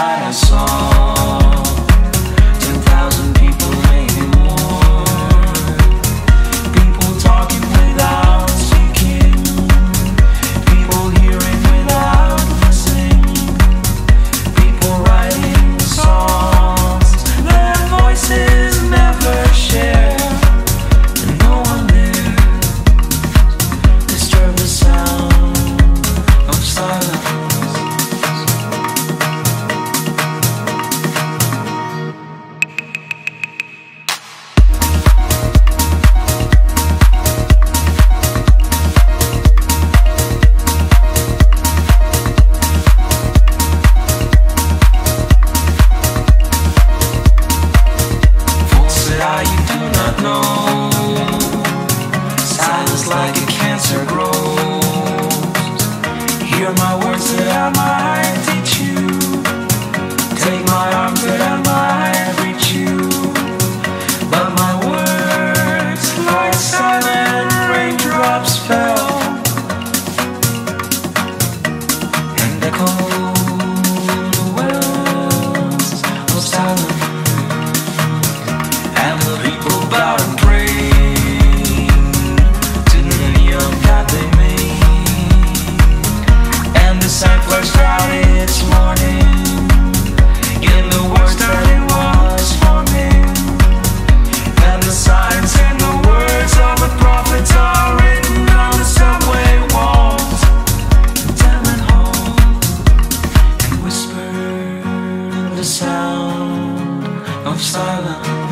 write a song Hear my words that I might teach you. Take my arms that I might. Southwest morning. The worst that it was for me. The signs and the words of the prophets are written on the subway walls. And whisper the sound of silence.